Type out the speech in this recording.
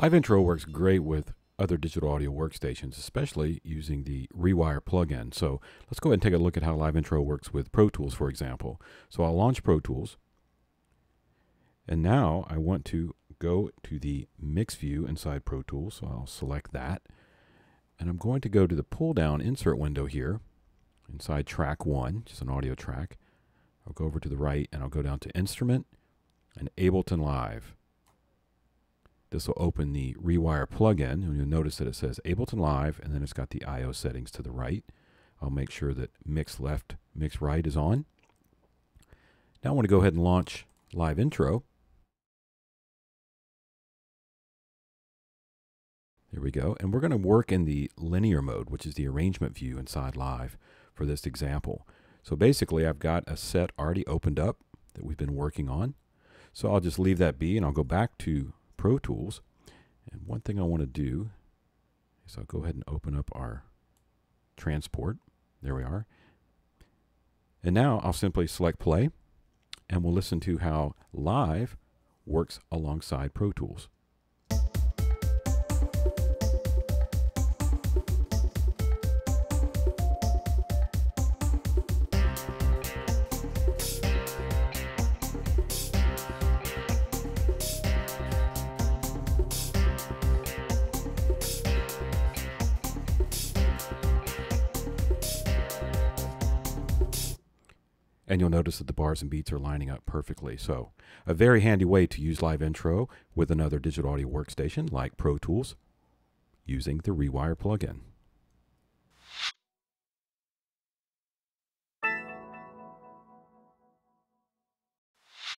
Live Intro works great with other digital audio workstations, especially using the Rewire plugin. So let's go ahead and take a look at how Live Intro works with Pro Tools, for example. So I'll launch Pro Tools. And now I want to go to the mix view inside Pro Tools. So I'll select that. And I'm going to go to the pull down insert window here inside track one, just an audio track. I'll go over to the right and I'll go down to instrument and Ableton Live. This will open the Rewire plugin, and you'll notice that it says Ableton Live, and then it's got the I.O. settings to the right. I'll make sure that mix left, mix right is on. Now I want to go ahead and launch Live Intro. There we go. And we're going to work in the linear mode, which is the arrangement view inside Live for this example. So basically, I've got a set already opened up that we've been working on. So I'll just leave that be and I'll go back to Pro Tools. And one thing I want to do is I'll go ahead and open up our transport. There we are. And now I'll simply select play and we'll listen to how live works alongside Pro Tools. And you'll notice that the bars and beats are lining up perfectly. So a very handy way to use Live Intro with another digital audio workstation like Pro Tools using the Rewire plugin.